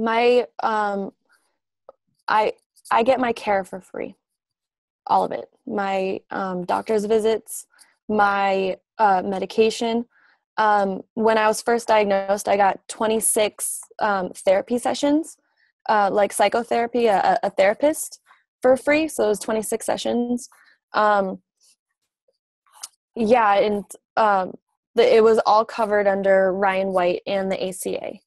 my um i i get my care for free. All of it. My um, doctor's visits my uh, medication. Um, when i was first diagnosed i got 26 um, therapy sessions uh, like psychotherapy a, a, therapist for free. So it was 26 sessions. Um, yeah and um, the, it was all covered under ryan white and the aca